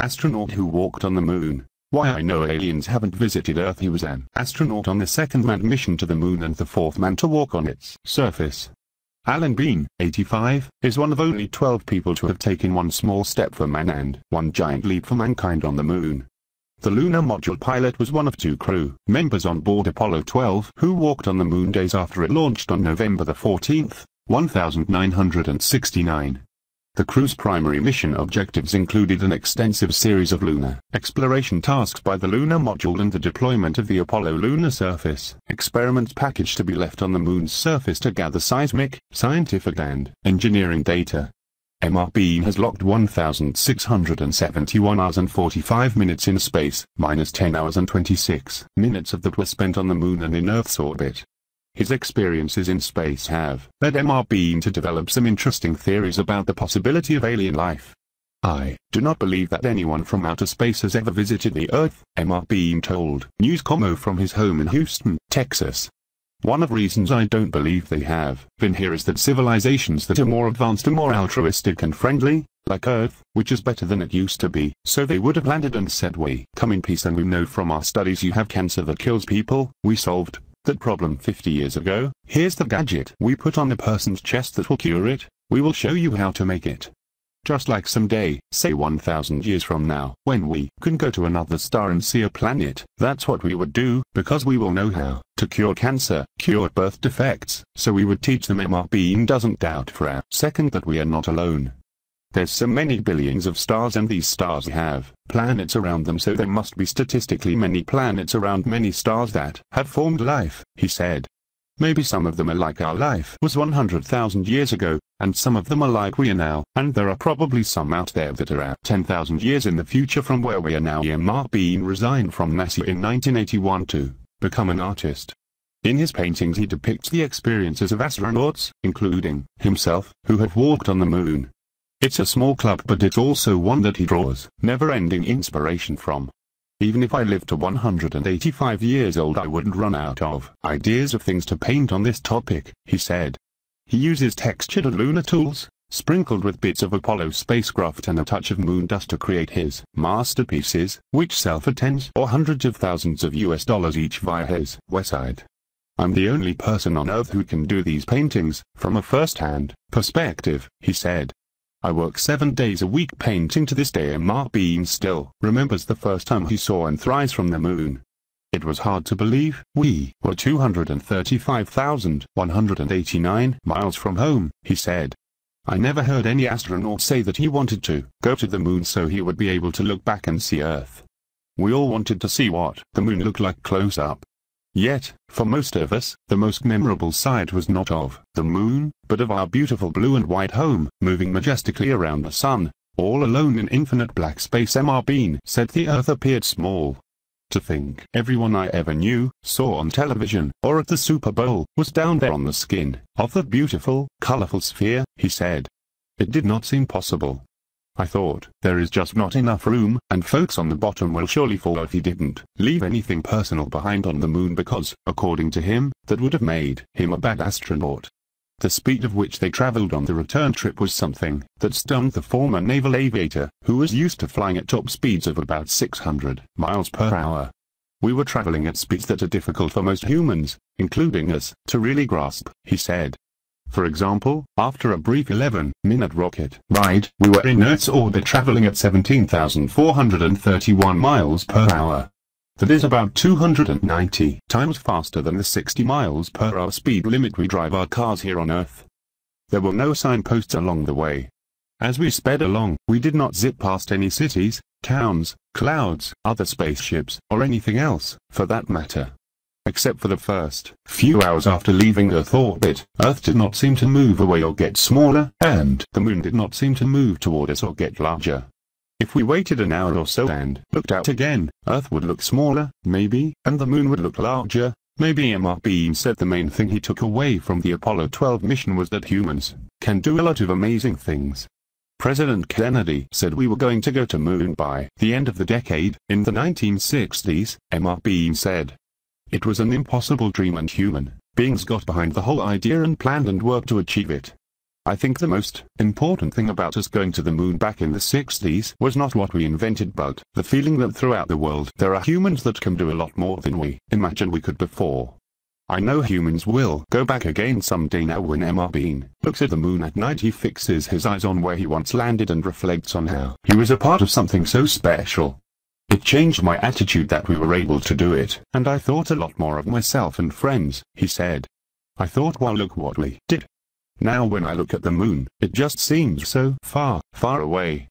astronaut who walked on the moon. Why I know aliens haven't visited Earth He was an astronaut on the second manned mission to the moon and the fourth man to walk on its surface. Alan Bean, 85, is one of only 12 people to have taken one small step for man and one giant leap for mankind on the moon. The lunar module pilot was one of two crew members on board Apollo 12 who walked on the moon days after it launched on November the 14, 1969. The crew's primary mission objectives included an extensive series of lunar exploration tasks by the lunar module and the deployment of the Apollo lunar surface experiments package to be left on the moon's surface to gather seismic, scientific and engineering data. MR Bean has logged 1,671 hours and 45 minutes in space, minus 10 hours and 26 minutes of that were spent on the moon and in Earth's orbit. His experiences in space have led MR Bean to develop some interesting theories about the possibility of alien life. I do not believe that anyone from outer space has ever visited the Earth, MR Bean told Newscomo from his home in Houston, Texas. One of reasons I don't believe they have been here is that civilizations that are more advanced are more altruistic and friendly, like Earth, which is better than it used to be, so they would have landed and said we come in peace and we know from our studies you have cancer that kills people, we solved that problem 50 years ago, here's the gadget we put on a person's chest that will cure it, we will show you how to make it. Just like someday, say 1000 years from now, when we can go to another star and see a planet, that's what we would do, because we will know how to cure cancer, cure birth defects, so we would teach them MR doesn't doubt for a second that we are not alone. There's so many billions of stars and these stars have planets around them so there must be statistically many planets around many stars that have formed life, he said. Maybe some of them are like our life was 100,000 years ago, and some of them are like we are now, and there are probably some out there that are at 10,000 years in the future from where we are now. Mark Bean resigned from NASA in 1981 to become an artist. In his paintings he depicts the experiences of astronauts, including himself, who have walked on the moon, it's a small club but it's also one that he draws never-ending inspiration from. Even if I lived to 185 years old I wouldn't run out of ideas of things to paint on this topic, he said. He uses textured lunar tools, sprinkled with bits of Apollo spacecraft and a touch of moon dust to create his masterpieces, which sell for tens or hundreds of thousands of US dollars each via his website. I'm the only person on Earth who can do these paintings, from a first-hand perspective, he said. I work seven days a week painting to this day and Mark Bean still remembers the first time he saw Earthrise from the moon. It was hard to believe, we were 235,189 miles from home, he said. I never heard any astronaut say that he wanted to go to the moon so he would be able to look back and see Earth. We all wanted to see what the moon looked like close up. Yet, for most of us, the most memorable sight was not of the moon, but of our beautiful blue and white home, moving majestically around the sun, all alone in infinite black space. Mr. Bean said the earth appeared small. To think everyone I ever knew, saw on television, or at the Super Bowl, was down there on the skin of the beautiful, colorful sphere, he said. It did not seem possible. I thought, there is just not enough room, and folks on the bottom will surely fall if he didn't leave anything personal behind on the moon because, according to him, that would have made him a bad astronaut. The speed of which they traveled on the return trip was something that stunned the former naval aviator, who was used to flying at top speeds of about 600 miles per hour. We were traveling at speeds that are difficult for most humans, including us, to really grasp, he said. For example, after a brief 11-minute rocket ride, we were in Earth's orbit traveling at 17,431 miles per hour. That is about 290 times faster than the 60 miles per hour speed limit we drive our cars here on Earth. There were no signposts along the way. As we sped along, we did not zip past any cities, towns, clouds, other spaceships, or anything else, for that matter. Except for the first few hours after leaving Earth orbit, Earth did not seem to move away or get smaller, and the moon did not seem to move toward us or get larger. If we waited an hour or so and looked out again, Earth would look smaller, maybe, and the moon would look larger, maybe MR Bean said the main thing he took away from the Apollo 12 mission was that humans can do a lot of amazing things. President Kennedy said we were going to go to moon by the end of the decade, in the 1960s, MR Bean said. It was an impossible dream and human beings got behind the whole idea and planned and worked to achieve it. I think the most important thing about us going to the moon back in the 60s was not what we invented but the feeling that throughout the world there are humans that can do a lot more than we imagined we could before. I know humans will go back again someday now when MR Bean looks at the moon at night he fixes his eyes on where he once landed and reflects on how he was a part of something so special. It changed my attitude that we were able to do it, and I thought a lot more of myself and friends, he said. I thought well look what we did. Now when I look at the moon, it just seems so far, far away.